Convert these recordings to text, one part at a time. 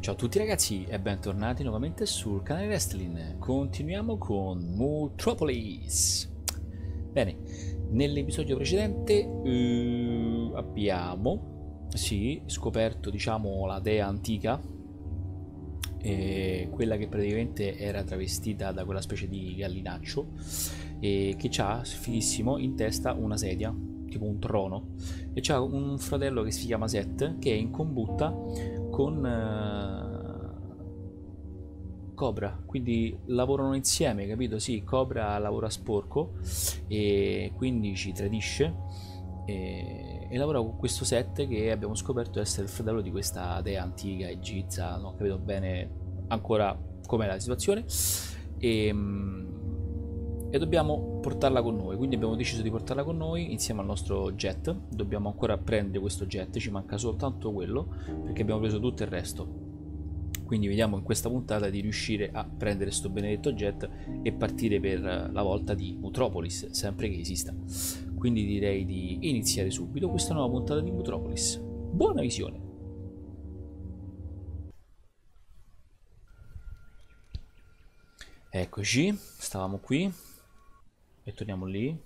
Ciao a tutti ragazzi e bentornati nuovamente sul canale Wrestling. Continuiamo con Metropolis. Bene, nell'episodio precedente eh, abbiamo sì, scoperto diciamo la dea antica, eh, quella che praticamente era travestita da quella specie di gallinaccio e che ha fighissimo in testa una sedia tipo un trono e c'ha un fratello che si chiama Set che è in combutta con uh, Cobra. Quindi lavorano insieme capito? Sì Cobra lavora sporco e quindi ci tradisce e, e lavora con questo Set che abbiamo scoperto essere il fratello di questa dea antica egizia non ho capito bene ancora com'è la situazione. E e dobbiamo portarla con noi. Quindi abbiamo deciso di portarla con noi insieme al nostro jet. Dobbiamo ancora prendere questo jet ci manca soltanto quello perché abbiamo preso tutto il resto. Quindi vediamo in questa puntata di riuscire a prendere questo benedetto jet e partire per la volta di Metropolis sempre che esista. Quindi direi di iniziare subito questa nuova puntata di Metropolis. Buona visione! Eccoci, stavamo qui, e torniamo lì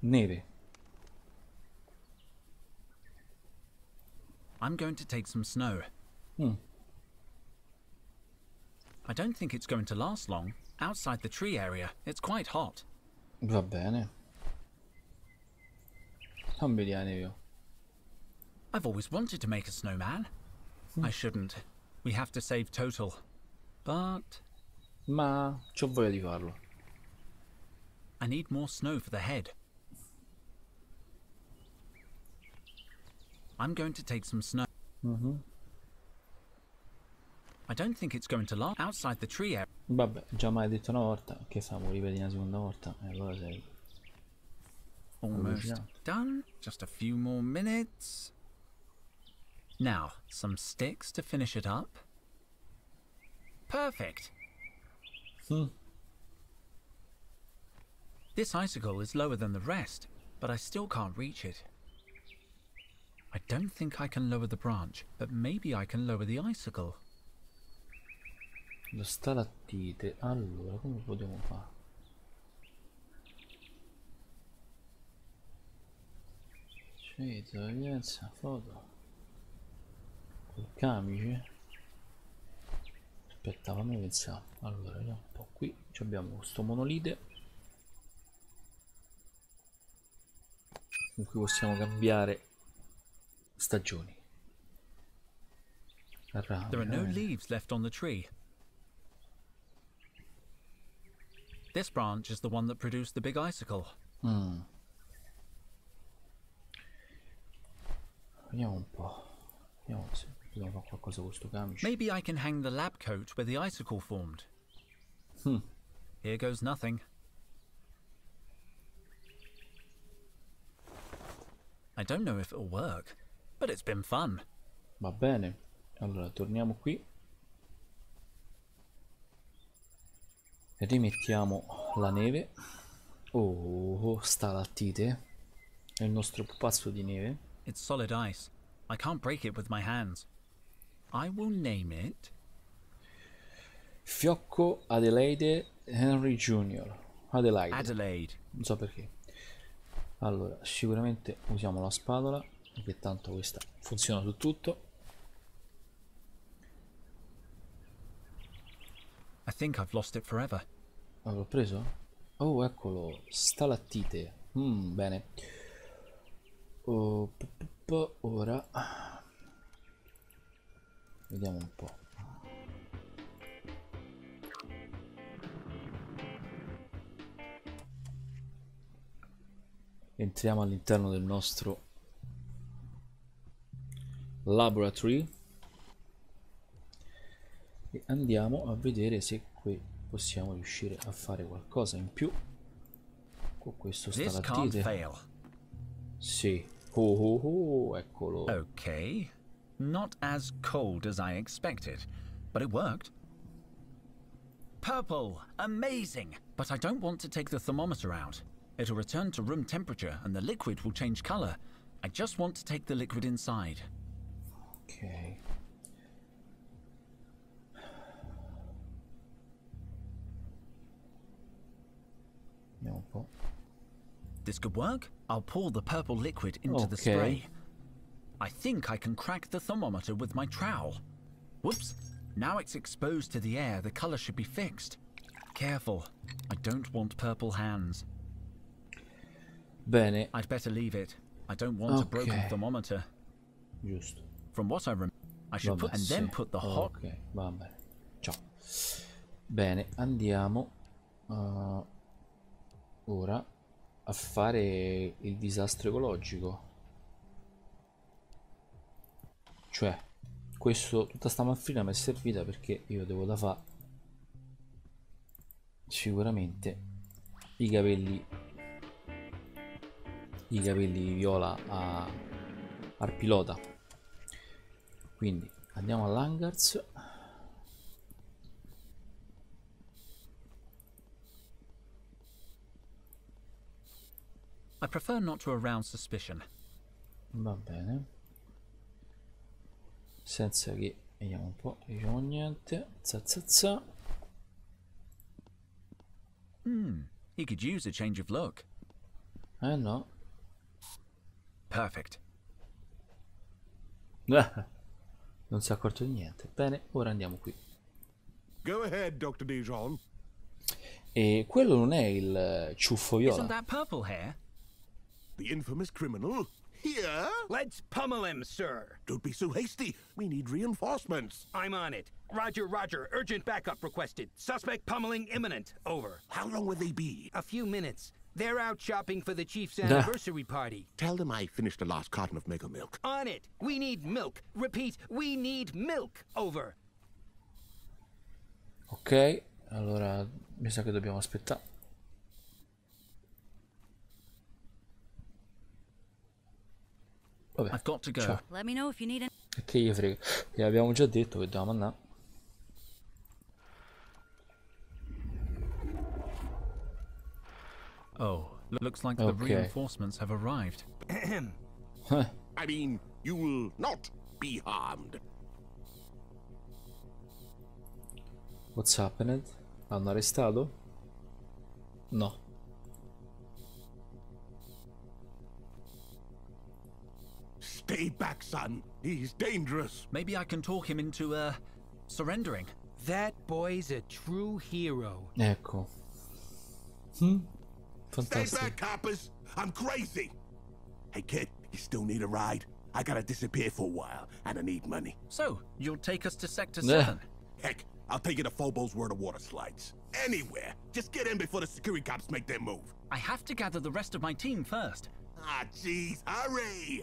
neve I'm going to take some snow. Hmm. I don't think it's going to last long. Outside the tree area, it's quite hot. va bene vedi la neve I've always wanted to make a snowman. I shouldn't. We have to save total. But ma c'ho voglia di farlo I need more snow for the head. I'm going to take some snow. Mhm. I don't think it's going to last outside the tree area. vabbè già mai detto una volta che famo ripeti una seconda volta e allora sei Almost done. Just a few more minutes. Now, some sticks to finish it up. Perfect. Hmm. This icicle is lower than the rest, but I still can't reach it. I don't think I can lower the branch, but maybe I can lower the icicle. lo stalattite allora come potremmo fare evidenza, foto col camice aspetta fammi pensare allora vediamo un po' qui ci abbiamo questo monolite con cui possiamo cambiare stagioni Rame, There are no leaves left on the tree. This branch is the one that produced the big icicle. Mm. Vediamo un po'. Vediamo se fare qualcosa con questo camice. Maybe I can hang the lab coat where the icicle formed. Hmm. Here goes nothing. I don't know if it'll work, but it's been fun. Va bene. Allora, torniamo qui. E rimettiamo la neve. Oh, stalattite. È il nostro pupazzo di neve. It's solid ice. I can't break it with my hands. I will name it. Fiocco Adelaide Henry Jr. Adelaide. Adelaide. non so perché. Allora, sicuramente usiamo la spatola, perché tanto questa funziona su tutto. I think I've lost it forever. Ah, l'ho preso? Oh, eccolo, stalattite. Mm, bene. Oh, ora vediamo un po'. Entriamo all'interno del nostro laboratory e andiamo a vedere se qui possiamo riuscire a fare qualcosa in più con questo stalattite. Sì. Oh, oh, oh, eccolo. Okay. Not as cold as I expected, but it worked. Purple! Amazing! But I don't want to take the thermometer out. It'll return to room temperature and the liquid will change colour. I just want to take the liquid inside. Ok. Vediamo un po'. This could work. I'll pour the purple liquid into the spray. I think I can crack the thermometer with my trowel. Whoops. Now it's exposed to the air, the color should be fixed. Careful. I don't want purple hands. Bene, I'd better leave it. I don't want a broken thermometer. giusto. From what I remember, I should Vabbè, put and then put the hot. Ok, va bene. Ciao. Bene, andiamo uh, ora a fare il disastro ecologico. Cioè, questo, tutta sta manfrina mi è servita perché io devo da fare sicuramente i capelli i capelli viola a, al pilota. Quindi andiamo all'hangars. I prefer not to arouse suspicion. va bene senza che vediamo un po' diciamo niente za. Hmm. He could use a change of look. eh no Perfect. non si è accorto di niente bene ora andiamo qui Go ahead, Dr. Dijon. e quello non è il eh, ciuffo Isn't viola that purple hair? The infamous criminal? Here? Let's pummel him, sir. Don't be so hasty. We need reinforcements. I'm on it. Roger, roger. Urgent backup requested. Suspect pummeling imminent. Over. How long will they be? A few minutes. They're out shopping for the chief's anniversary party. Tell them I finished the last carton of Mega Milk. On it. We need milk. Repeat, we need milk. Over. ok allora mi sa che dobbiamo aspettare vabbè I've got to go. ciao Let me know if you need any. Che gli frega gli abbiamo già detto che dobbiamo andare Oh, looks like the reinforcements have arrived. I mean, you will not be harmed. what's happened l'hanno arrestato no Stay back, son. He's dangerous. Maybe I can talk him into, uh, surrendering. That boy's a true hero. ecco Hm? Stay back, coppers. I'm crazy. Hey, kid, you still need a ride? I gotta disappear for a while, and I need money. So, you'll take us to Sector Yeah. 7? Heck, I'll take you to Phobos where the water slides. Anywhere. Just get in before the security cops make their move. I have to gather the rest of my team first. Ah, jeez, hurry!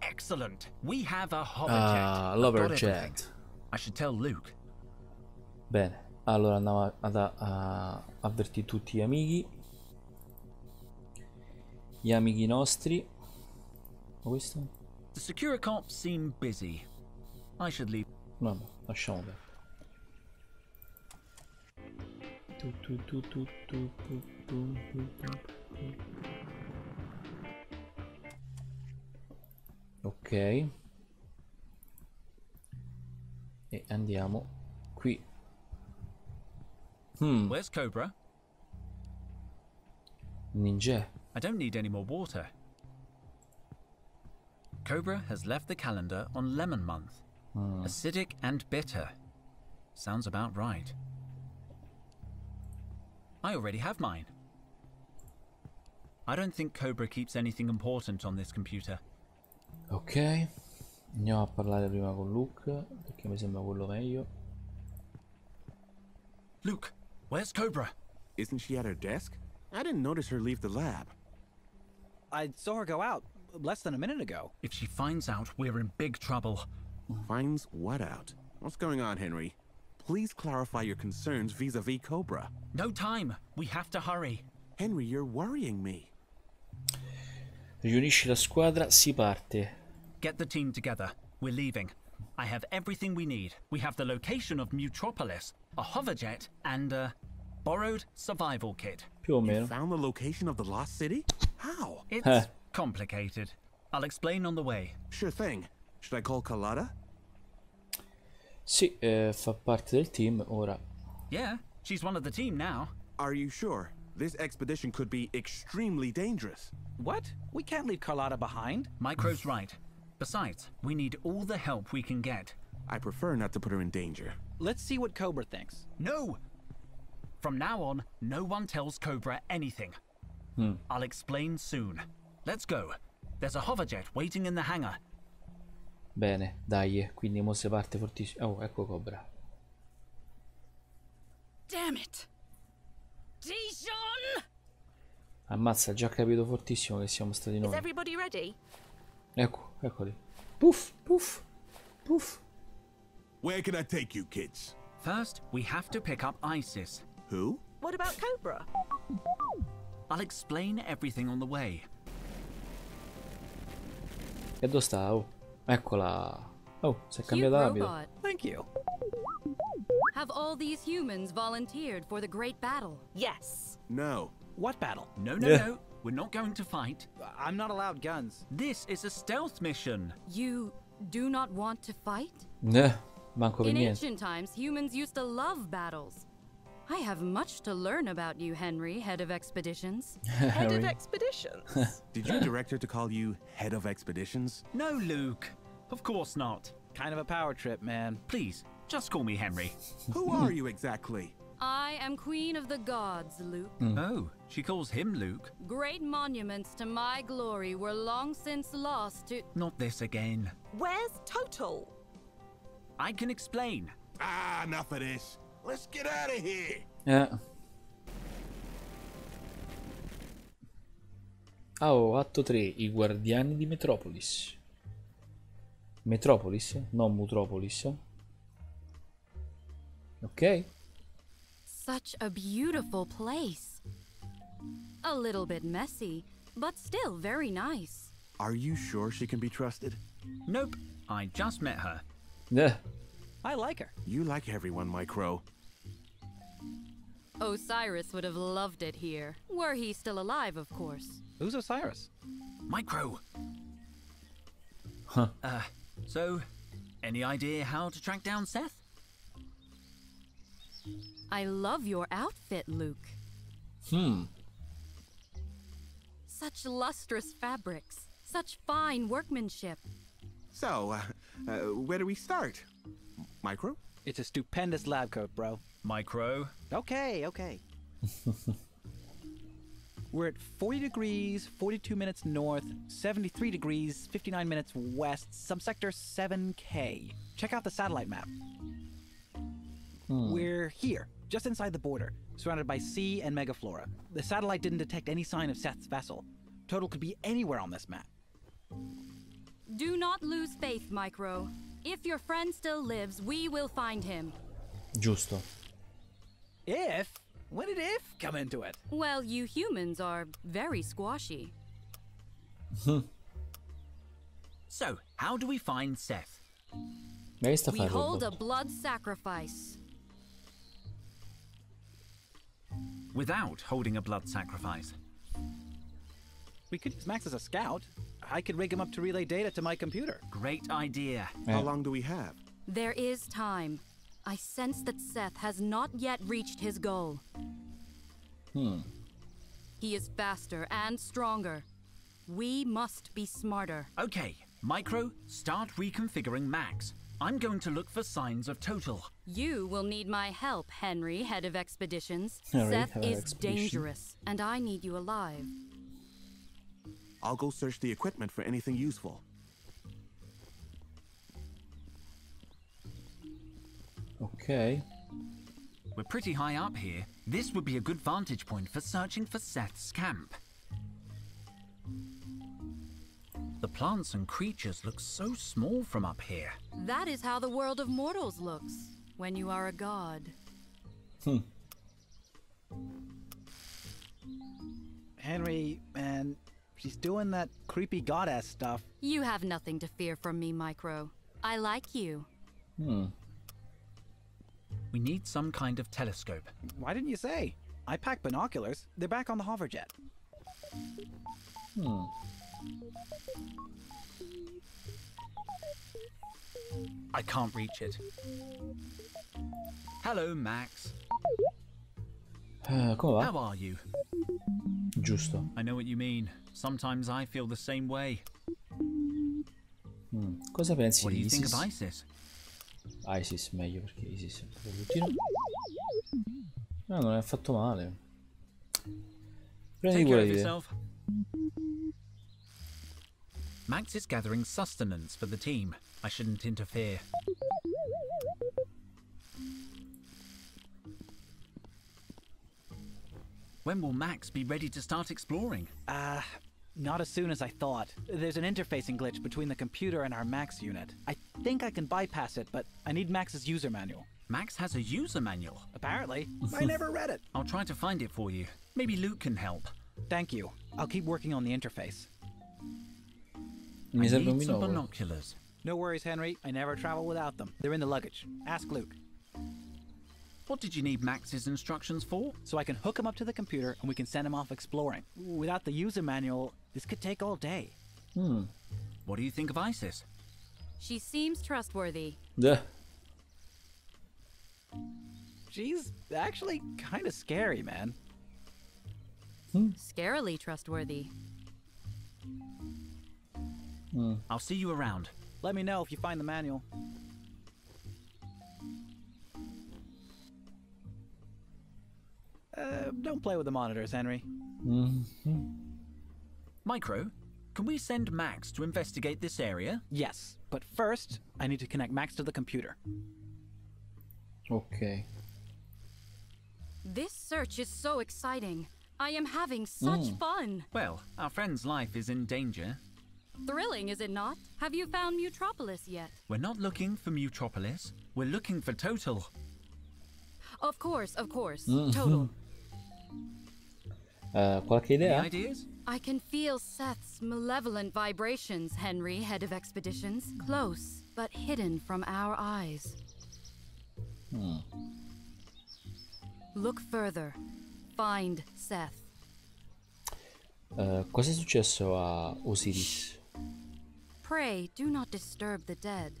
Excellent. We have a hover Ah, l'hover jet. I should tell Luke. Bene, allora andiamo ad a, avvertire tutti gli amici. Gli amici nostri. Questo? The Securicops seem busy. I should leave. Vabbè, lasciamo perdere. Tu, tu, tu, tu, tu, tu, tu, tu, tu, tu. Ok. E andiamo qui. Hmm, Where's Cobra? ninja. I don't need any more water. Cobra has left the calendar on Lemon Month. Acidic and bitter. Sounds about right. I already have mine. I don't think Cobra keeps anything important on this computer. Ok. Andiamo a parlare prima con Luke, perché mi sembra quello meglio. Luke, where's Cobra? Isn't she at her desk? I didn't notice her leave the lab. I saw her go out less than a minute ago. If she finds out, we're in big trouble. Finds what out? What's going on, Henry? Please clarify your concerns vis-a-vis Cobra. No time. We have to hurry. Henry, you're worrying me. Riunisci la squadra, si parte. Get the team together. We're leaving. I have everything we need. We have the location of Mutropolis, a hoverjet, and a borrowed survival kit. Più o You meno. found the location of the lost city? How? It's Huh. complicated. I'll explain on the way. Sure thing. Should I call Kalada? Sì, eh, fa parte del team ora. Yeah, she's one of the team now. Are you sure? This expedition could be extremely dangerous. What? We can't leave Carlotta behind. Micro's right. Besides, we need all the help we can get. I prefer not to put her in danger. Let's see what Cobra thinks. No! From now on, no one tells Cobra anything. Hmm. I'll explain soon. Let's go. There's a hoverjet waiting in the hangar. Bene, dai, quindi mo se parte fortissimo. Oh, ecco Cobra. Damn it! Dijon! Ammazza, ha già capito fortissimo che siamo stati Is noi. everybody ready? Ecco, eccoli. Puff, puff, puff. Where can I take you, kids? First, we have to pick up Isis. Who? What about Cobra? I'll explain everything on the way. E dove sta? Oh, eccola. Oh, si è cambiata abito. Thank you. Have all these humans volunteered for the great battle? Yes. No. What battle? No, no, Yeah. no. We're not going to fight. I'm not allowed guns. This is a stealth mission. You do not want to fight? Manco In ancient times, humans used to love battles. I have much to learn about you, Henry, head of expeditions. Head of expeditions. Did your director to call you head of expeditions? No, Luke. Of course not. Kind of a power trip, man. Please, just call me Henry. Who are you exactly? I am queen of the gods, Luke. Oh, she calls him Luke. Great monuments to my glory were long since lost to. Not this again. Where's Total? I can explain. Ah, enough of this. Let's get out of here. Eh. Ah, oh, atto 3, i guardiani di Metropolis. Metropolis, non Mutropolis. Ok. Such a beautiful place. A little bit messy, but still very nice. Are you sure she can be trusted? Nope, I just met her. Eh, I like her. You like everyone, Micro. Osiris would have loved it here, were he still alive, of course. Who's Osiris? Micro. Huh. Uh, so, any idea how to track down Seth? I love your outfit, Luke. hmm. Such lustrous fabrics, such fine workmanship. So, uh, uh, where do we start? Micro? It's a stupendous lab coat, bro. Micro. Okay, okay. We're at 40 degrees, 42 minutes north, 73 degrees, 59 minutes west, subsector 7K. Check out the satellite map. We're here, just inside the border, surrounded by sea and megaflora. The satellite didn't detect any sign of Seth's vessel. Total could be anywhere on this map. Do not lose faith, Micro. If your friend still lives, we will find him. Giusto. If? When did if come into it? Well, you humans are very squashy. So, how do we find Seth? Ma che We hold a blood sacrifice. Without holding a blood sacrifice. We could use Max as a scout. I could rig him up to relay data to my computer. Great idea. How Eh. long do we have? There is time. I sense that Seth has not yet reached his goal. Hmm. He is faster and stronger. We must be smarter. Okay, Micro, start reconfiguring Max. I'm going to look for signs of Total. You will need my help, Henry, head of expeditions. Henry, Seth head is expedition. dangerous, and I need you alive. I'll go search the equipment for anything useful. Ok. We're pretty high up here. This would be a good vantage point for searching for Seth's camp. The plants and creatures look so small from up here. That is how the world of mortals looks when you are a god. Hmm. Henry, man, she's doing that creepy goddess stuff. You have nothing to fear from me, Micro. I like you. Hmm. We need some kind of telescope. Why didn't you say? I packed binoculars. They're back on the hoverjet. Hmm. I can't reach it. Hello, Max. Come va? How are you? Giusto. I know what you mean. Sometimes I feel the same way. Mm. Cosa pensi What do you think ISIS? of ISIS? ISIS meglio perché ISIS è un po' bruttino. No, non è affatto male. Prendi Take care of di te. Max is gathering sustenance for the team. I shouldn't interfere. When will Max be ready to start exploring? Uh, not as soon as I thought. There's an interfacing glitch between the computer and our Max unit. I think I can bypass it, but I need Max's user manual. Max has a user manual. Apparently. I never read it. I'll try to find it for you. Maybe Luke can help. Thank you. I'll keep working on the interface. Mi I need some binoculars. No worries, Henry. I never travel without them. They're in the luggage. Ask Luke. What did you need Max's instructions for? So I can hook him up to the computer and we can send him off exploring. Without the user manual, this could take all day. Hmm. What do you think of ISIS? She seems trustworthy. Duh. She's actually kind of scary, man. Hmm. Scarily trustworthy. Hmm. I'll see you around. Let me know if you find the manual. Uh, don't play with the monitors, Henry. Mm-hmm. Micro, can we send Max to investigate this area? Yes, but first, I need to connect Max to the computer. Ok. This search is so exciting. I am having such hmm. fun. Well, our friend's life is in danger. Thrilling, is it not? Have you found Mutropolis yet? We're not looking for Mutropolis. We're looking for Total. Of course, of course. Total. Eh, qualche Any idea? ideas? I can feel Seth's malevolent vibrations, Henry, head of expeditions. Close, but hidden from our eyes. Look further. Find Seth. Eh, cosa è successo a Osiris? Pray do not disturb the dead.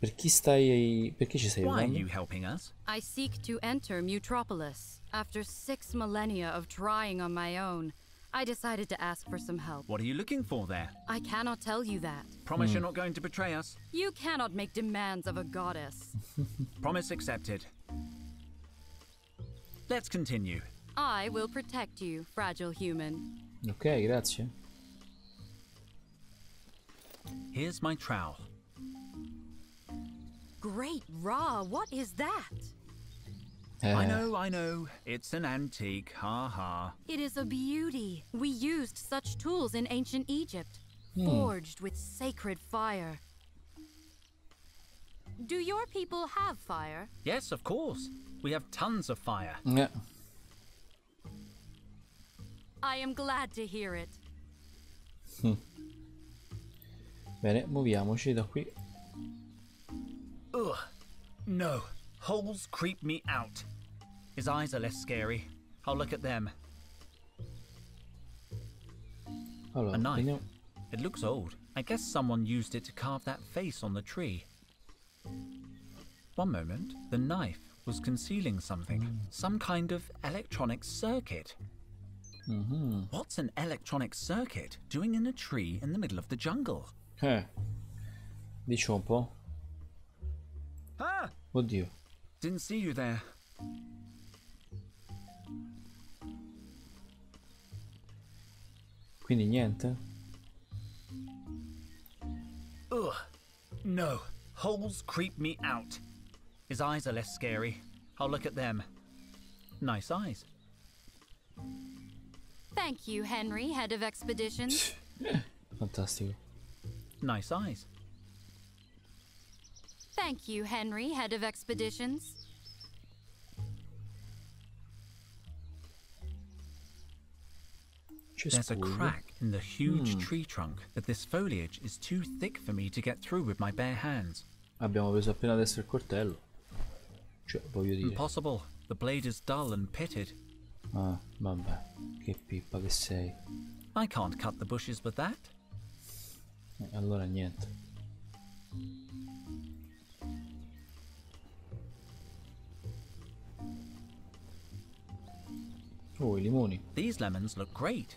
Per chi stai. Perché ci stai Why are you helping us? I seek to enter Mutropolis. After six millennia of trying on my own, I decided to ask for some help. What are you looking for there? I cannot tell you that. Promise you're hmm. not going to betray us. You cannot make demands of a goddess. Promise accepted. Let's continue. I will protect you, fragile human. Ok, grazie. Here's my trowel. Great Ra, what is that? Eh, I know, I know. It's an antique. Ha ha. It is a beauty. We used such tools in ancient Egypt, forged with sacred fire. Do your people have fire? Yes, of course. We have tons of fire. Yeah. I am glad to hear it. Bene, muoviamoci da qui. Ugh. No. Holes creep me out. His eyes are less scary. I'll look at them. Allora, A knife. It looks old. I guess someone used it to carve that face on the tree. One moment, the knife was concealing something. Mm. Some kind of electronic circuit. Mm-hmm. What's an electronic circuit doing in a tree in the middle of the jungle? Eh. Dici un po'. Ah! Oddio. Didn't see you there. Quindi niente? Ugh. No. Holes creep me out. His eyes are less scary. I'll look at them. Nice eyes. Thank you, Henry, head of expeditions. Fantastico. Nice eyes. Thank you, Henry, head of expeditions. C'è There's a crack in the huge tree trunk that this foliage is too thick for me to get through with my bare hands. Abbiamo preso appena adesso il coltello. Cioè, voglio dire. Impossible. The blade is dull and pitted. Ah, vabbè. Che pippa che sei. I can't cut the bushes with that. Eh, allora niente. Oh, i limoni. These lemons look great.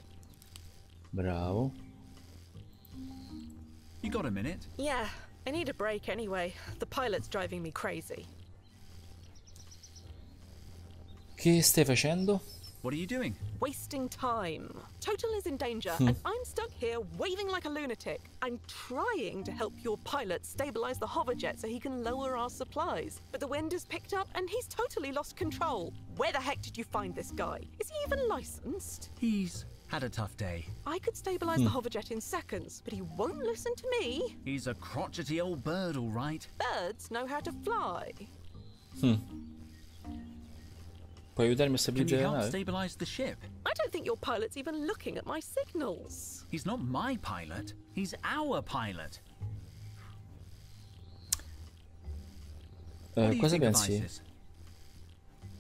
Bravo. You got a minute? Yeah, I need a break anyway. The pilot's driving me crazy. Che stai facendo? What are you doing? Wasting time. Total is in danger, hmm. and I'm stuck here waving like a lunatic. I'm trying to help your pilot stabilize the hoverjet so he can lower our supplies. But the wind has picked up, and he's totally lost control. Where the heck did you find this guy? Is he even licensed? He's had a tough day. I could stabilize the hmm. hoverjet in seconds, but he won't listen to me. He's a crotchety old bird, all right. Birds know how to fly. Puoi aiutarmi a Can you stabilizzare la help nave? stabilize the ship? I don't think your pilot's even looking at my signals. He's not my pilot. He's our pilot. Eh, what do you cosa think of pensi?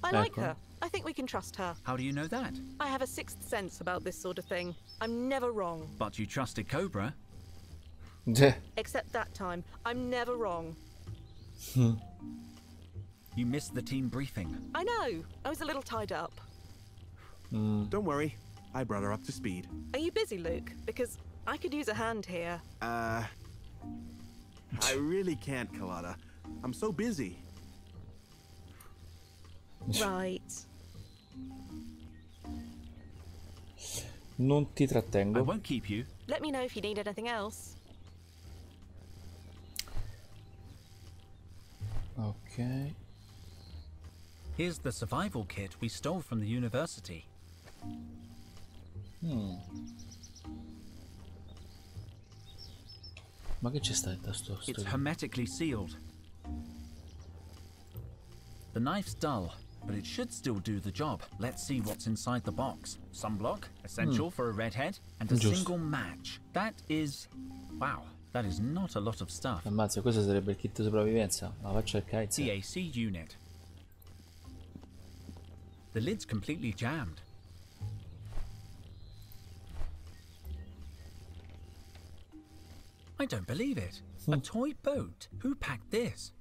I like her. I think we can trust her. How do you know that? I have a sixth sense about this sort of thing. I'm never wrong. But you trusted Cobra. Except that time. I'm never wrong. You missed the team briefing. I know. I was a little tied up. Don't worry. I brought her up to speed. Are you busy, Luke? Because I could use a hand here. Uh. I really can't, Carlotta. I'm so busy. Right. Non ti trattengo. I won't keep you. Let me know if you need anything else. Ok. Here's the survival kit we stole from the university. Ma che c'è sta sto, sto It's hermetically sealed. The knife's dull, but it should still do the job. Let's see what's inside the box. Sunblock, essential for a redhead, and a Giusto. single match. That is. Wow, that is not a lot of stuff. Ammazza, questo sarebbe il kit sopravvivenza. La faccia al. CAC unit. The lid's completely jammed. I don't believe it. A hmm. toy boat? Who packed this?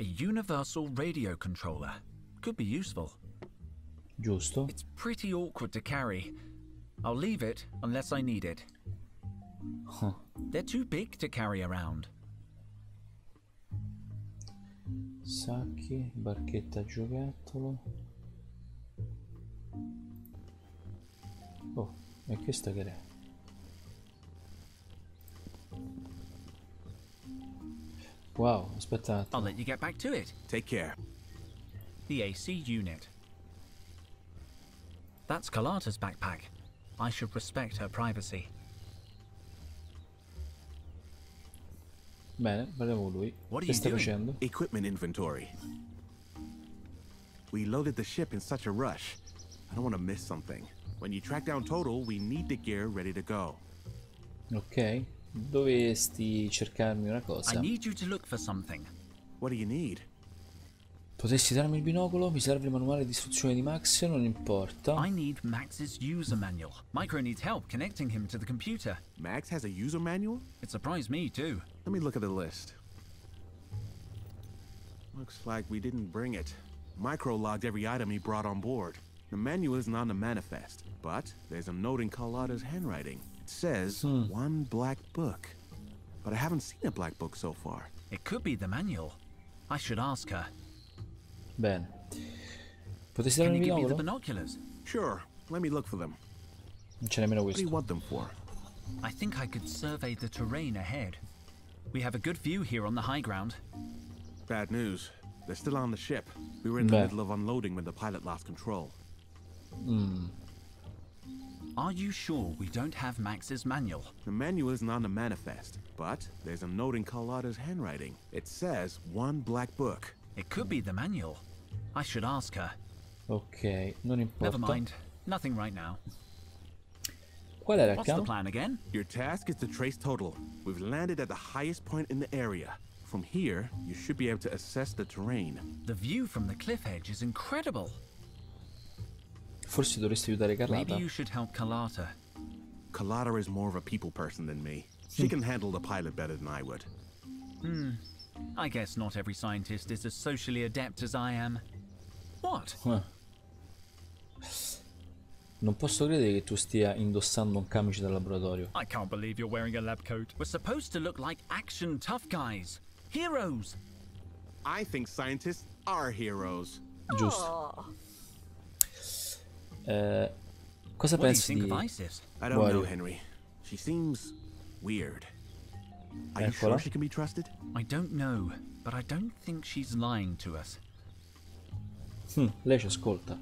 A universal radio controller. Could be useful. Giusto? It's pretty awkward to carry. I'll leave it unless I need it. Huh. They're too big to carry around. Sacchi, barchetta a giocattolo. Oh, e questa che è? Wow, aspetta un I'll let you get back to it. Take care. The AC unit. That's Carlotta's backpack. I should respect her privacy. Bene, parliamo con lui. What are che you stai doing? facendo? Equipment inventory. We loaded the ship in such a rush. I don't want to miss something. When you track down Total, we need the gear ready to go. Ok. Dovresti cercarmi una I cosa. need you to look for something. What do you need? Potresti darmi il binocolo? Mi serve il manuale di istruzione di Max? Non importa. I need Max's user manual. Micro needs help connecting him to the computer. Max has a user manual? It surprised me too. Let me look at the list. Looks like we didn't bring it. Micro logged every item he brought on board. The manual isn't on the manifest, but there's a note in Carlotta's handwriting. It says hmm. one black book. But I haven't seen a black book so far. It could be the manual. I should ask her. Bene. Potresti Can darmi you il give me the binocolo? binoculars? Sure, let me look for them. Non c'è nemmeno What do you want them for? I think I could survey the terrain ahead. We have a good view here on the high ground. Bad news. They're still on the ship. We were in the middle of unloading when the pilot lost control. Hmm. Are you sure we don't have Max's manual? The manual isn't on the manifest, but there's a note in Carlotta's handwriting. It says one black book. It could be the manual. I should ask her. Ok, non importa. Never mind. Nothing right now. Qual era il What's the plan again? Your task is to trace total. We've landed at the highest point in the area. From here, you should be able to assess the terrain. The view from the cliff edge is incredible. forse dovresti aiutare Maybe you should help Carlotta. Kalata is more of a people person than me. She hmm. can handle the pilot better than I would. Hmm. I guess not every scientist is as socially adept as I am. What? Eh. Non posso credere che tu stia indossando un camice da laboratorio. I can't believe you're wearing a lab coat. We're supposed to look like action tough guys. Heroes. I think scientists are heroes. Giusto. Aw. Eh, cosa What do you pensi think di... I don't know, Henry. She seems weird. Are you sure she can be trusted? I don't know, but I don't think she's lying to us. Hm, lei ci ascolta.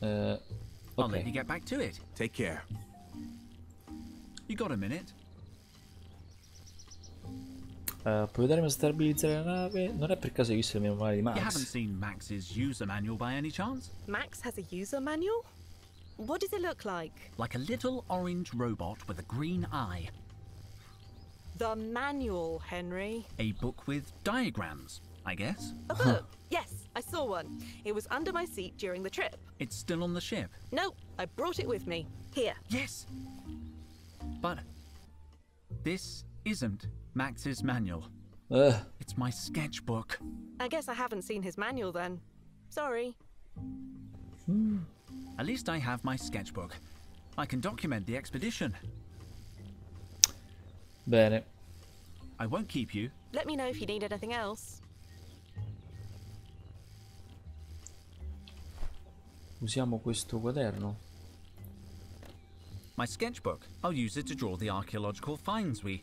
Eh, I'll let you get back to it. Take care. You got a minute? Eh, puoi vedermi a stabilizzare la nave? Non è per caso hai visto il mio manuale di You haven't seen Max's user manual by any chance? Max has a user manual? What does it look like? Like a little orange robot with a green eye. The manual, Henry. A book with diagrams, I guess. A book. yes, I saw one. It was under my seat during the trip. It's still on the ship. No, I brought it with me. Here. Yes! But this isn't Max's manual. Eh, It's my sketchbook. I guess I haven't seen his manual then. Sorry. At least I have my sketchbook. I can document the expedition. bene. I won't keep you. Let me know if you need anything else. Usiamo questo quaderno. My sketchbook. I'll use it to draw the archaeological finds we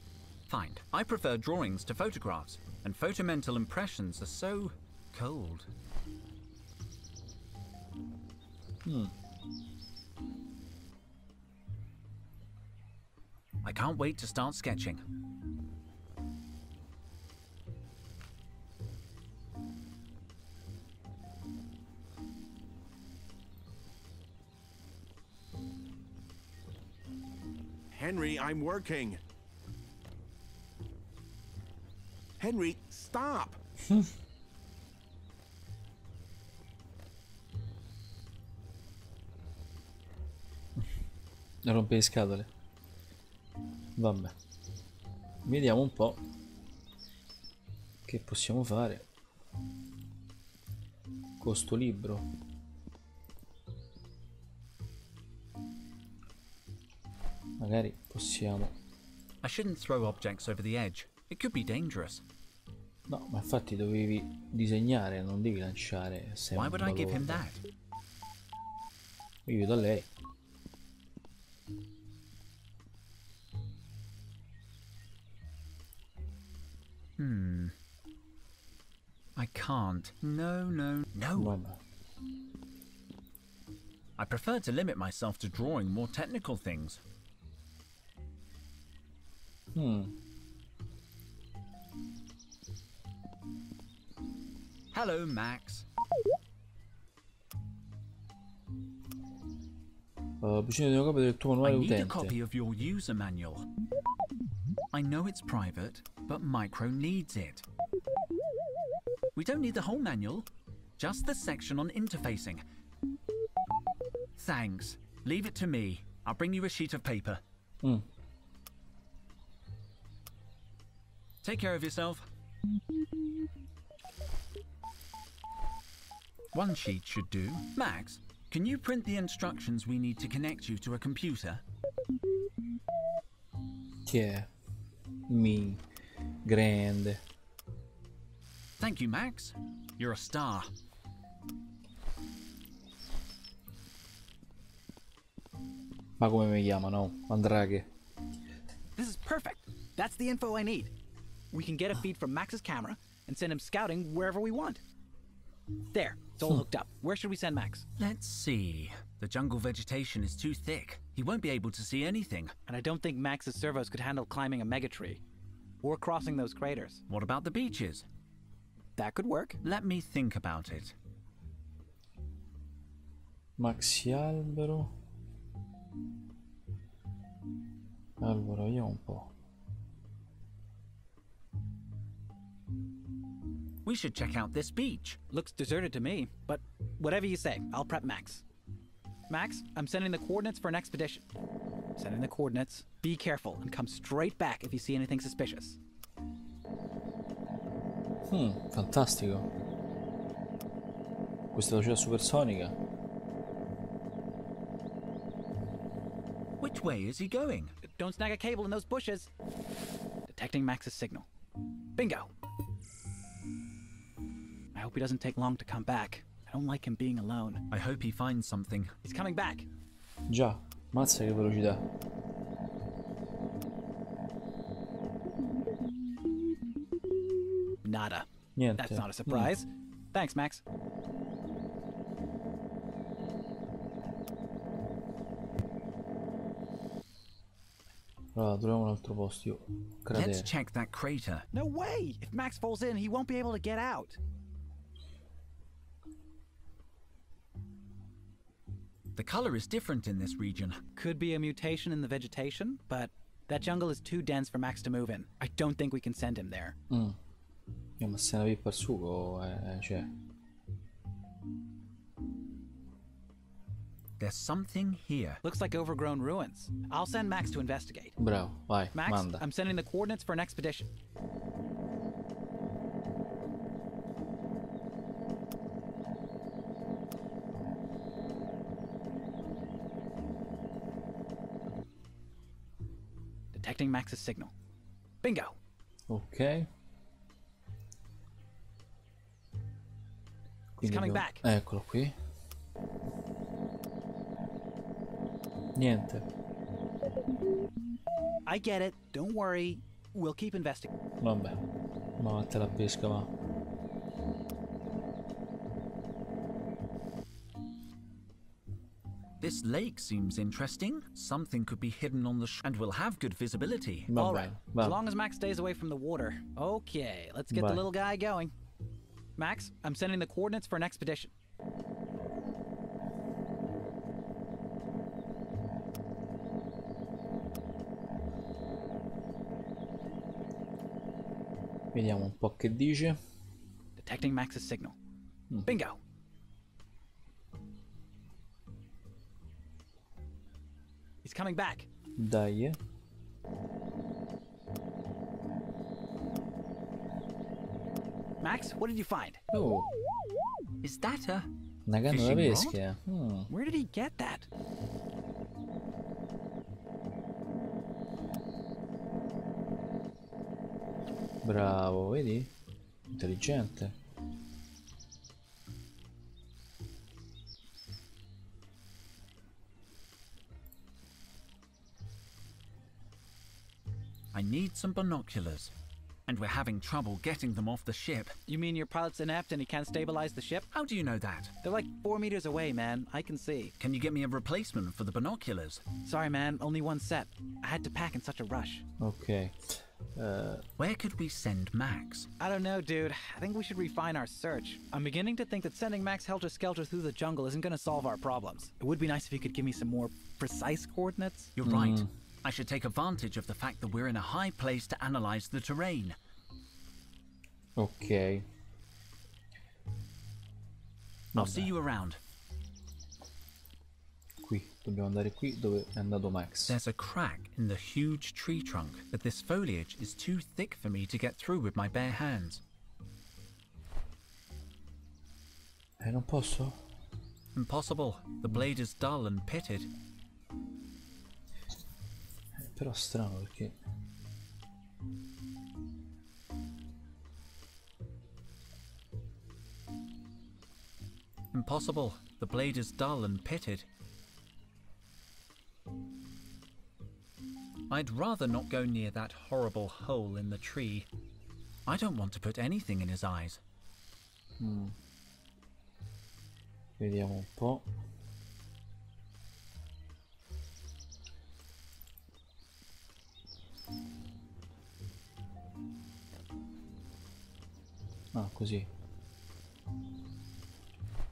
find. I prefer drawings to photographs, and photomental impressions are so cold. Hmm. I can't wait to start sketching. Henry, I'm working. Henry, stop! Rompe le scatole. Vabbè. Vediamo un po' che possiamo fare con sto libro. Magari possiamo... I shouldn't throw objects over the edge. It could be dangerous. No, ma infatti dovevi disegnare, non devi lanciare. Sei Why would I give him that? Io vedo a lei. I can't. No, no, no. Vabbè. I prefer to limit myself to drawing more technical things. Hmm. Hello, Max. Ho bisogno di una copia del tuo I need a copy of your user manual. I know it's private, but Micro needs it. We don't need the whole manual, just the section on interfacing. Thanks. Leave it to me. I'll bring you a sheet of paper. Mm. Take care of yourself. One sheet should do. Max, can you print the instructions we need to connect you to a computer? Chi è? Mi. Grande. Thank you, Max. You're a star. Ma come mi chiamano? Andraghe. This is perfect. That's the info I need. We can get a feed from Max's camera and send him scouting wherever we want. There, it's all hmm. hooked up. Where should we send Max? Let's see. The jungle vegetation is too thick. He won't be able to see anything. And I don't think Max's servos could handle climbing a megatree or crossing those craters. What about the beaches? That could work. Let me think about it. Maxi albero. Allora, vediamo un po'. We should check out this beach. Looks deserted to me, but whatever you say, I'll prep Max. Max, I'm sending the coordinates for an expedition. Sending the coordinates. Be careful and come straight back if you see anything suspicious. Hmm, fantastico. Questa velocità supersonica. Which way is he going? Don't snag a cable in those bushes. Detecting Max's signal. Bingo. I hope he doesn't take long to come back. I don't like him being alone. I hope he finds something. He's coming back. Già, mazza che velocità. Nada. Niente. That's not a surprise. Thanks, Max. Allora, troviamo un altro posto. Io. Let's check that crater. No way! If Max falls in, he won't be able to get out. Color is different in this region. Could be a mutation in the vegetation, but that jungle is too dense for Max to move in. I don't think we can send him there. Mm. Eh, ma se è una pippa sugo, eh, cioè. There's something here. Looks like overgrown ruins. I'll send Max to investigate. Bravo, why? Max, manda. I'm sending the coordinates for an expedition. Detecting Max's signal. Bingo! Ok. Quindi coming abbiamo- back. Eccolo qui. Niente. I get it. Don't worry. We'll keep investigating. Vabbè. Ma vattene la pesca, va. This lake seems interesting. Something could be hidden on the sh- and we'll have good visibility. Va All bene. As long as Max stays away from the water. Okay, let's get Bye. the little guy going. Max, I'm sending the coordinates for an expedition. Vediamo un po' che dice. Detecting Max's signal. Hmm. Bingo. Coming back. Dai, eh. Max, what did you find? Oh, Is that a una canna da Fishing rod? pesca. Hmm. Where did he get that? Bravo, vedi? Intelligente. I some binoculars. And we're having trouble getting them off the ship. You mean your pilot's inept and he can't stabilize the ship? How do you know that? They're like four meters away, man. I can see. Can you get me a replacement for the binoculars? Sorry, man. Only one set. I had to pack in such a rush. Ok. Eh, Where could we send Max? I don't know, dude. I think we should refine our search. I'm beginning to think that sending Max Helter Skelter through the jungle isn't gonna solve our problems. It would be nice if you could give me some more precise coordinates. You're right. I should take advantage of the fact that we're in a high place to analyze the terrain. ok. I'll Vabbè. see you around. Qui, dobbiamo andare qui dove è andato Max. There's a crack in the huge tree trunk, but this foliage is too thick for me to get through with my bare hands. Eh, non posso? Impossible. The blade is dull and pitted. Però strano perché... Impossible. The blade is dull and pitted. I'd rather not go near that horrible hole in the tree. I don't want to put anything in his eyes. Hmm. Vediamo un po'. Ah, così.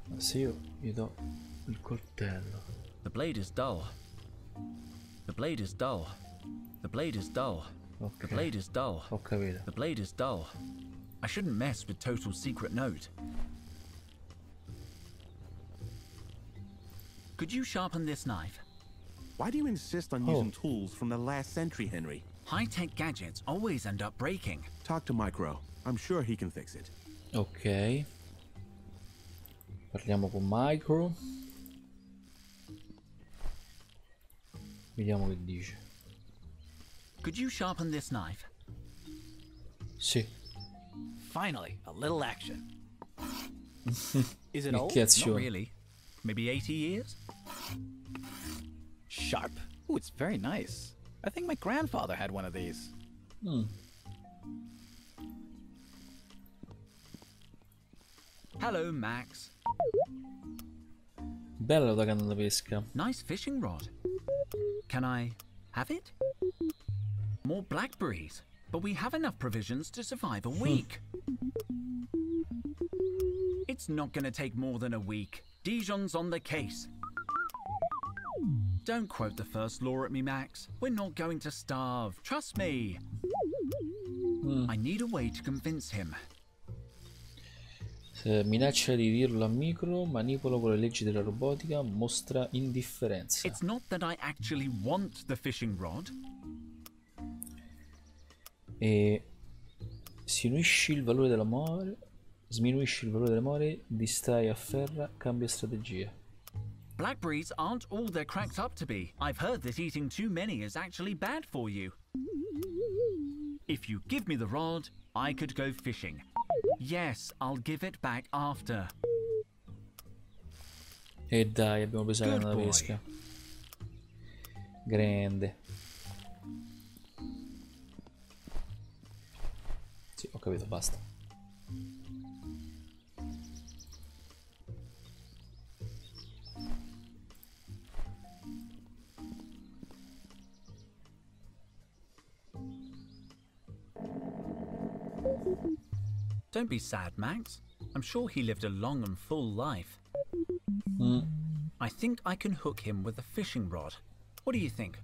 Ma se io gli do il coltello. The blade is dull. The blade is dull. The blade is dull. okay. The blade is dull. ho capito. The blade is dull. I shouldn't mess with total secret note. Could you sharpen this knife? Why do you insist on Oh. using tools from the last century, Henry? High-tech gadgets always end up breaking. Talk to Micro. I'm sure he can fix it. Ok. Parliamo con Micro. Vediamo che dice. Could you sharpen this knife? Sì. Finally, a little action. Is it old? Not really. Maybe 80 years? Sharp. Oh, it's very nice. I think my grandfather had one of these. Hmm. Hello, Max. Bella da pesca. Nice fishing rod. Can I have it? More blackberries. But we have enough provisions to survive a week. it's not going to take more than a week. Dijon's on the case. Don't quote the first law at me, Max. We're not going to starve. Trust me. I need a way to convince him. Se minaccia di dirlo a micro, manipola con le leggi della robotica, mostra indifferenza. It's not that I actually want the fishing rod. E sminuisci il valore dell'amore, sminuisci il valore dell'amore, distrai, afferra, cambia strategia. Blackberries aren't all they're cracked up to be. I've heard that eating too many is actually bad for you. If you give me the rod, I could go fishing. Yes, I'll give it back after. E dai, abbiamo preso la pesca. Grande. Sì, ho capito, basta. Don't be sad, Max. I'm sure he lived a long and full life. I think I can hook him with a fishing rod. What do you think?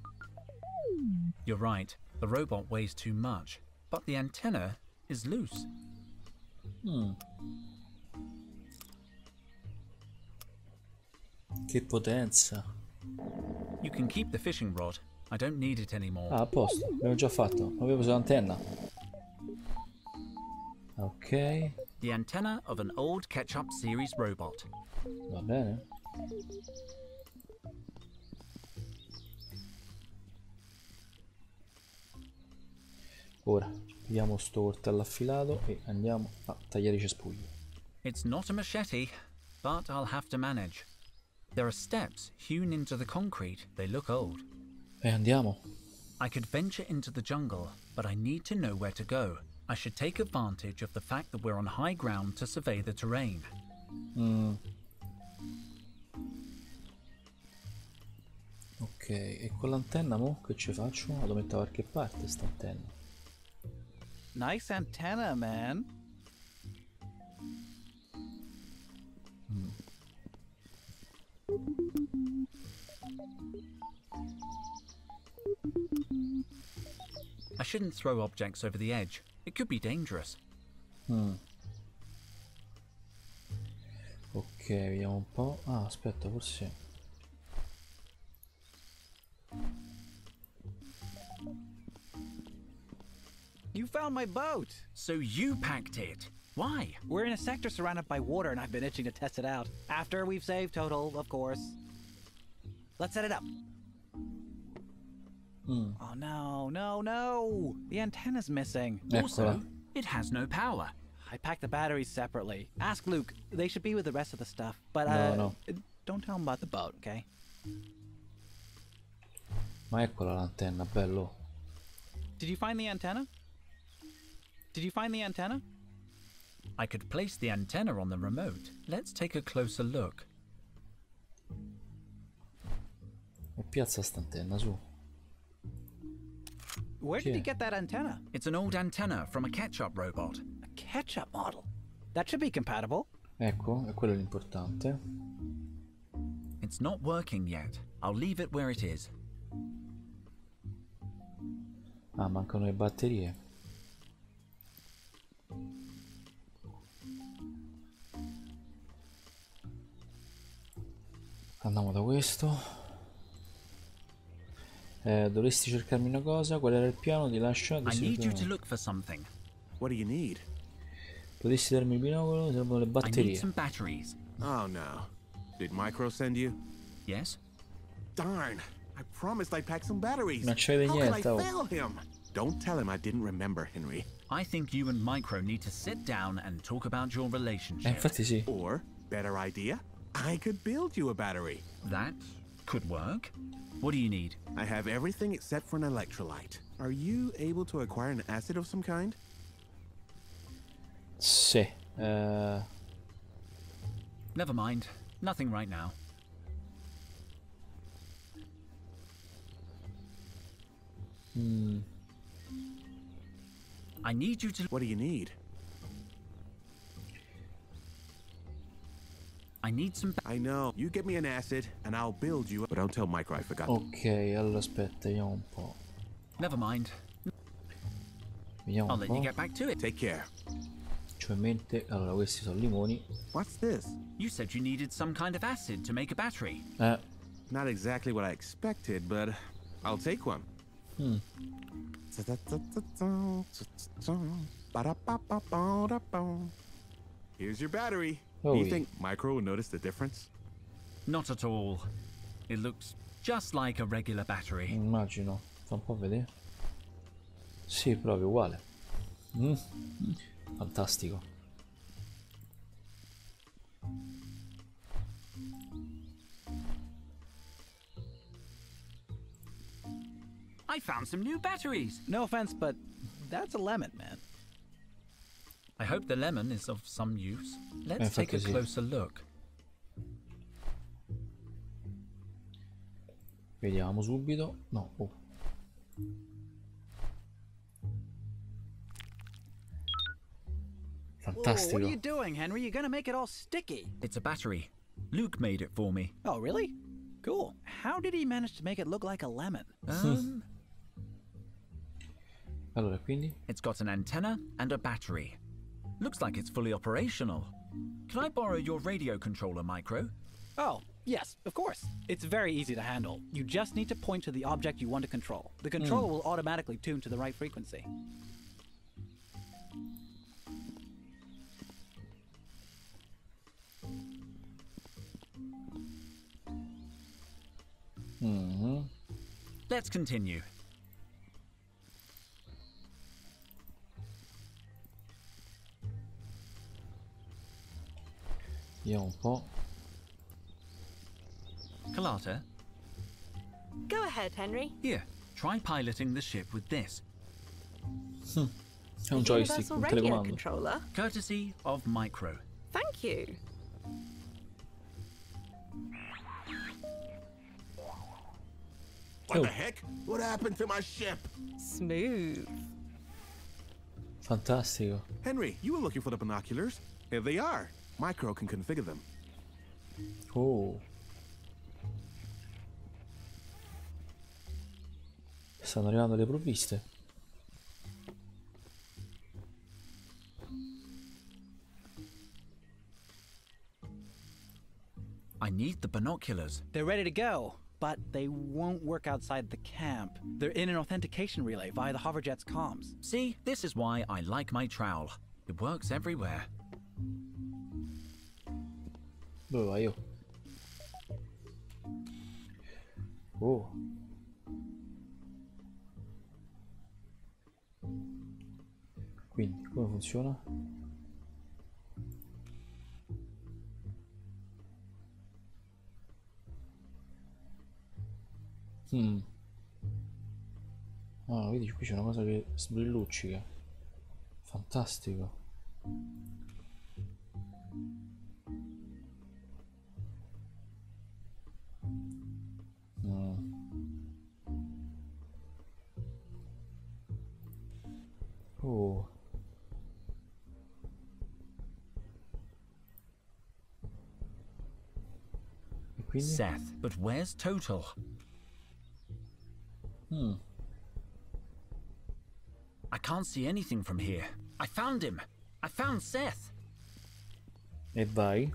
You're right, the robot weighs too much, but the antenna is loose. Che potenza. You can keep the fishing rod. I don't need it anymore. Ah, a posto, abbiamo già fatto. Avevo preso l'antenna. Ok, The antenna of an old Ketchup series robot. va bene. Ora, pigliamo sto coltello affilato e andiamo a tagliare i cespugli. It's not a machete, but I'll have to manage. There are steps hewn into the concrete. They look old. E andiamo. I could venture into the jungle, but I need to know where to go. I should take advantage of the fact that we're on high ground to survey the terrain. Hmm. Ok, e con l'antenna mo che ci faccio? La devo mettere da qualche parte sta antenna. Nice antenna, man. I shouldn't throw objects over the edge. It could be dangerous. Ok, vediamo un po'. Ah, aspetta, forse... You found my boat. So you packed it. Why? We're in a sector surrounded by water, and I've been itching to test it out. After we've saved Totel, of course. Let's set it up. Oh no, no, no! The antenna's missing. Eccola. Also, it has no power. I packed the batteries separately. Ask Luke. They should be with the rest of the stuff. But No, uh, no. don't tell him about the boat, okay? Ma eccola l'antenna, bello. Did you find the antenna? Did you find the antenna? I could place the antenna on the remote. Let's take a closer look. E piazza sta antenna, su. Where did yeah. he get that antenna? It's an old antenna from a ketchup robot. A ketchup model? That should be compatible. Ecco, è quello l'importante. It's not working yet. I'll leave it where it is. Ah, mancano le batterie. Andiamo da questo. Eh, dovresti cercarmi una cosa. Qual era il piano? Ti lascio. I need you to look for something. What do you need? Potresti darmi il binocolo? Servono le I need batterie. some batteries. Oh no. Did Micro send you? Yes? Darn. I promised I'd pack some batteries. Non c'avete How can I niente, oh. fail him? Don't tell him I didn't remember, Henry. I think you and Micro need to sit down and talk about your Eh, relationship. infatti sì. Or, better idea, I could build you a battery. That could work. What do you need? I have everything except for an electrolyte. Are you able to acquire an acid of some kind? Sì. Eh, Never mind. Nothing right now. Hmm. I need you to. What do you need? I need some. I know. You get me an acid, and I'll build you. But don't tell Micro I forgot. ok, allora aspetta, vediamo un po'. Never mind. Vediamo I'll un let you get back to it. Take care. C'ho in mente. Allora, questi sono limoni. What's this? You said you needed some kind of acid to make a battery. Eh, Not exactly what I expected, but I'll take one. Hmm. Here's your battery. Oh, Do you think Micro will notice the difference? Not at all. It looks just like a regular battery. immagino. Fa un po' vedere. Sì, proprio uguale. Mm. Fantastico. I found some new batteries. No offense, but that's a lemon, man. I hope the lemon is of some use. Let's take a infatti sì. closer look. Vediamo subito. No. oh. Whoa, what are you doing, Henry? You're gonna make it all sticky. It's a battery. Luke made it for me. Oh, really? Cool. How did he manage to make it look like a lemon? Um, Allora, quindi? it's got an antenna and a battery. Looks like it's fully operational. Can I borrow your radio controller, Micro? Oh, yes, of course. It's very easy to handle. You just need to point to the object you want to control. The controller will automatically tune to the right frequency. Mhm. Let's continue. Vediamo un po'. Carlotta, Go ahead, Henry. here, try piloting the ship with this, È un joystick, Universal un radio controller. courtesy of Micro. Thank you. What Oh. the heck? What happened to my ship? Smooth. Fantastic. Henry, you were looking for the binoculars. Here they are. Micro can configure them. Oh. Stanno arrivando le provviste. I need the binoculars. They're ready to go, but they won't work outside the camp. They're in an authentication relay via the hoverjet's comms. See, this is why I like my trowel. It works everywhere. Dove vai io? Oh. Quindi, come funziona? Hmm. Ah, vedi, qui c'è una cosa che sbrilluccica. Fantastico. Oh. Quindi? Seth, but where's Totel? Hmm. I can't see anything from here. I found him. I found Seth. E vai.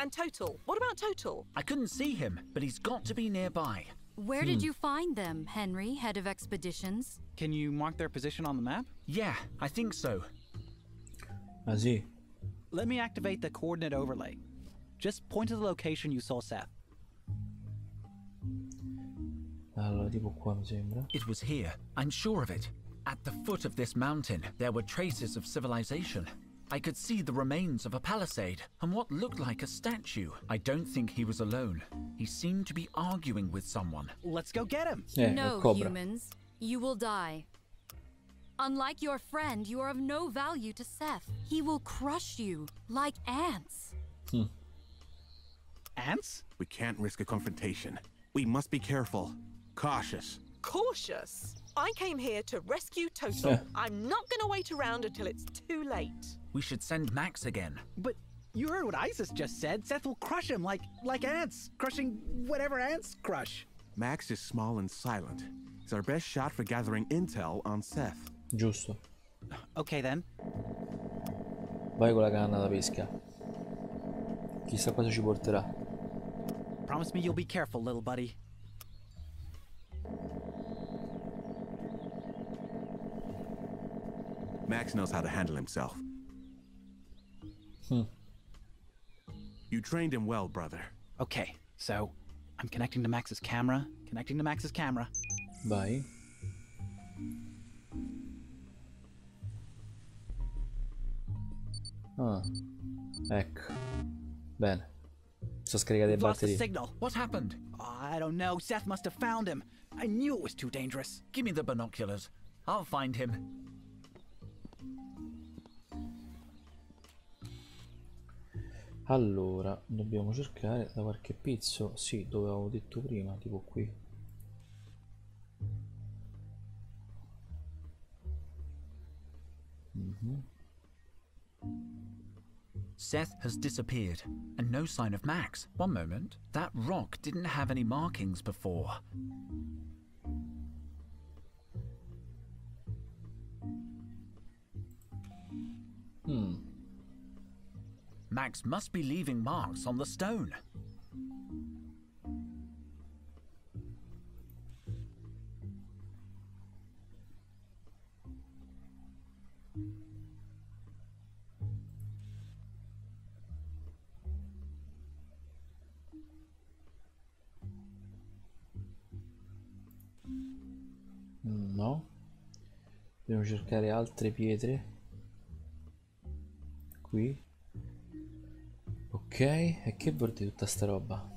And Totel. What about Totel? I couldn't see him, but he's got to be nearby. Where did you find them, Henry, head of expeditions? Can you mark their position on the map? Yeah, I think so. Ah sì? Let me activate the coordinate overlay. Just point to the location you saw Seth. Allora, tipo qua mi sembra. It was here. I'm sure of it. At the foot of this mountain, there were traces of civilization. I could see the remains of a palisade and what looked like a statue. I don't think he was alone. He seemed to be arguing with someone. Let's go get him. Eh, no, humans. You will die. Unlike your friend, you are of no value to Seth. He will crush you like ants. Ants? We can't risk a confrontation. We must be careful. Cautious. Cautious. I came here to rescue Totel. Yeah. I'm not going to wait around until it's too late. We should send Max again. But you heard what Isis just said. Seth will crush him like like ants, crushing whatever ants crush. Max is small and silent. It's our best shot for gathering intel on Seth. Giusto. Okay then. Vai con la canna da pesca. Chissà cosa ci porterà. Promise me you'll be careful, little buddy. Max knows how to handle himself. Hmm. You trained him well, brother. Okay, so I'm connecting to Max's camera, connecting to Max's camera. Bye. Ah. Ecco. Bene. Sono scaricate le We've lost the signal. What happened? Oh, I don't know. Seth must have found him. I knew it was too dangerous. Give me the binoculars. I'll find him. Allora, dobbiamo cercare da qualche pizzo. Sì, dove avevo detto prima, tipo qui. Seth has disappeared, and no sign of Max. One moment, that rock didn't have any markings before. Hmm. Max must be leaving marks on the stone. No. Dobbiamo cercare altre pietre. Qui. Ok, e che vuol dire tutta sta roba?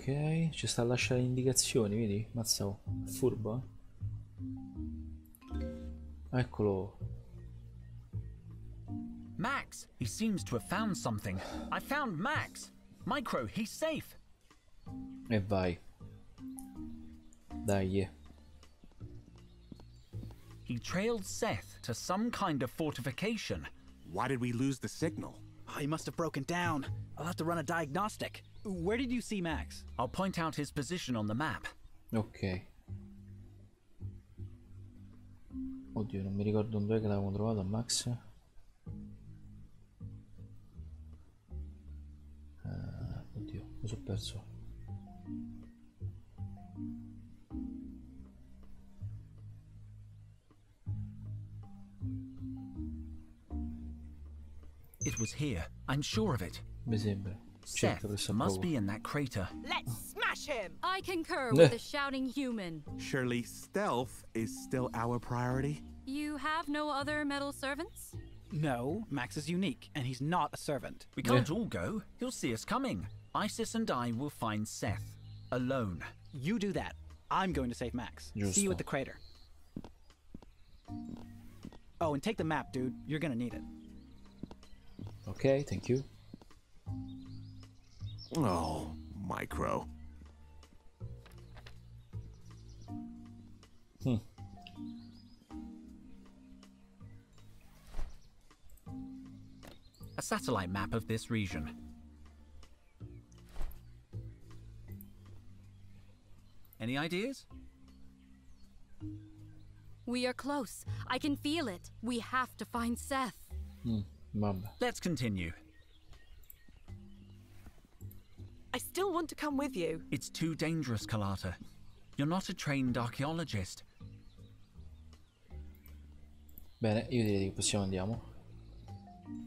Ok, ci sta a lasciare le indicazioni, vedi? Mazza, oh, furbo, eh? Eccolo. Max! He seems to have found something. I found Max! Micro, he's safe! E vai. Dai. eh. He trailed Seth to some kind of fortification. Why did we lose the signal? Oh, he must have broken down. I'll have to run a diagnostic. Where did you see Max? I'll point out his position on the map. Ok. Oddio, non mi ricordo dove che l'avevamo trovato a Max. Ah, oddio, mi sono perso. It was here. I'm sure of it. Mi sembra. Seth Certo, questo must be in that crater. Let's smash him! I concur with the shouting human. Surely stealth is still our priority? You have no other metal servants? No, Max is unique, and he's not a servant. We can't all go. He'll see us coming. Isis and I will find Seth. Alone. You do that. I'm going to save Max. See you at the crater. Oh, and take the map, dude. You're gonna need it. Ok, thank you. Oh, micro. Hmm. A satellite map of this region. Any ideas? We are close. I can feel it. We have to find Seth. Vabbè. Let's continue. I still want to come with you. It's too dangerous, Carlotta. You're not a trained archaeologist. Bene, io direi che possiamo andiamo.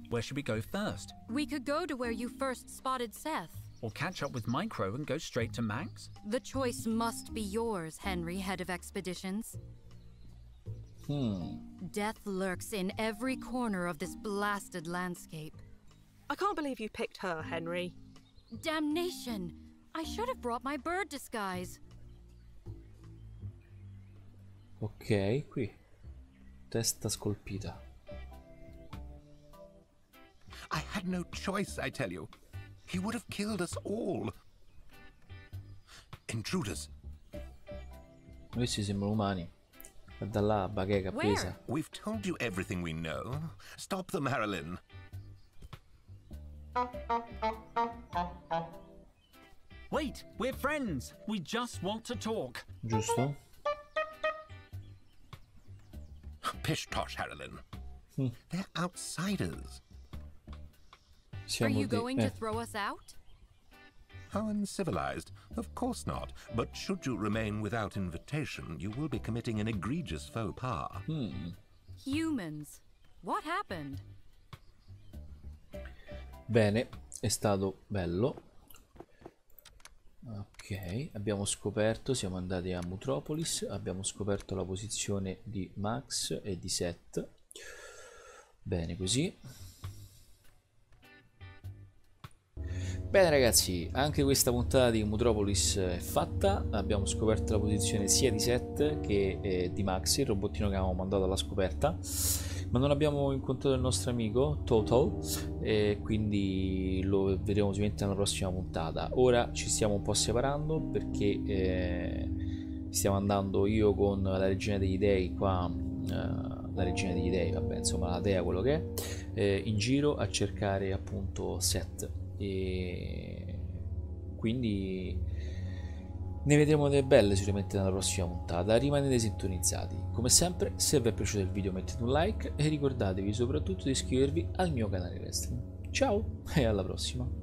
Where should we go first? We could go to where you first spotted Seth. Or catch up with Micro and go straight to Max? The choice must be yours, Henry, head of expeditions. Hmm. Death lurks in every corner of this blasted landscape. I can't believe you picked her, Henry. Damnation! I should have brought my bird disguise. Ok, qui. Testa scolpita. I had no choice, I tell you. He would have killed us all. Intruders. Questi sembrano umani. Guarda là, bacheca Where? We've told you everything we know. Stop them, Harolyn. Wait, we're friends. We just want to talk. Giusto? Pish tosh, Harolyn. They're outsiders. Are Siamo you di- going eh, to throw us out? How uncivilized. Of course not. But should you remain without invitation, you will be committing an egregious faux pas. Humans. What happened? Bene, è stato bello. Ok, abbiamo scoperto, siamo andati a Mutropolis, abbiamo scoperto la posizione di Max e di Seth. Bene così. Bene ragazzi, anche questa puntata di Mutropolis è fatta, abbiamo scoperto la posizione sia di Seth che eh, di Max, il robottino che avevamo mandato alla scoperta, ma non abbiamo incontrato il nostro amico Total e quindi lo vedremo sicuramente nella prossima puntata. Ora ci stiamo un po' separando perché eh, stiamo andando io con la regina degli dei qua, eh, la regina degli dei, vabbè insomma la dea quello che è, eh, in giro a cercare appunto Seth e quindi ne vedremo delle belle sicuramente nella prossima puntata. Rimanete sintonizzati. Come sempre se vi è piaciuto il video mettete un like e ricordatevi soprattutto di iscrivervi al mio canale wrestling ciao e alla prossima